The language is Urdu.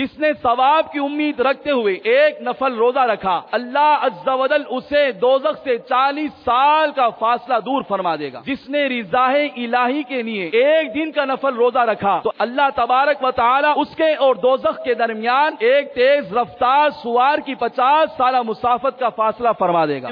جس نے ثواب کی امید رکھتے ہوئے ایک نفل روزہ رکھا، اللہ عز و جل اسے دوزخ سے چالیس سال کا فاصلہ دور فرما دے گا۔ جس نے رضا الہی کے لیے ایک دن کا نفل روزہ رکھا، تو اللہ تبارک و تعالی اس کے اور دوزخ کے درمیان ایک تیز رفتار سوار کی پچاس سالہ مسافت کا فاصلہ فرما دے گا۔